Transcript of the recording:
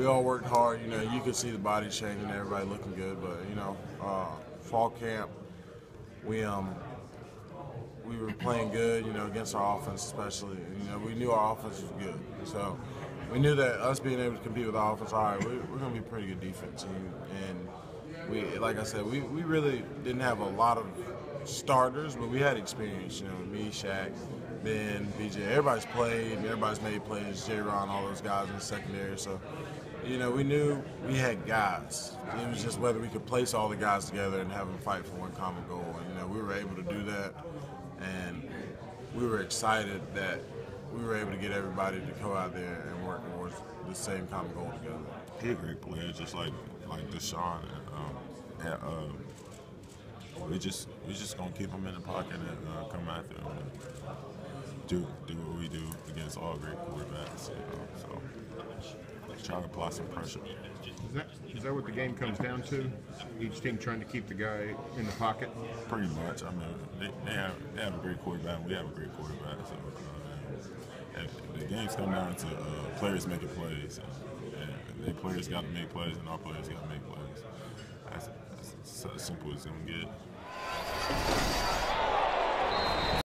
we all worked hard. You know, you could see the body changing, everybody looking good. But you know, uh, fall camp, we um we were playing good. You know, against our offense especially. You know, we knew our offense was good, so we knew that us being able to compete with our offense, all right, we're, we're going to be a pretty good defense team. And we, like I said, we, we really didn't have a lot of starters, but we had experience. You know, me, Shaq, Ben, BJ, everybody's played, everybody's made plays. Jayron, all those guys in the secondary. So, you know, we knew we had guys. It was just whether we could place all the guys together and have them fight for one common goal. And, you know, we were able to do that, and we were excited that we were able to get everybody to go out there and work towards the same common goal together. A great player, just like like Deshaun. Um, and, uh, we just we just gonna keep them in the pocket and uh, come after them. and do do what we do against all great quarterbacks. You know, so try to apply some pressure. Is that, is that what the game comes down to? Each team trying to keep the guy in the pocket? Pretty much. I mean, they, they have they have a great quarterback. We have a great quarterback. So uh, the games come down to uh, players making plays, and, and the players got to make plays, and our players got to make plays. ça sans poser un guet.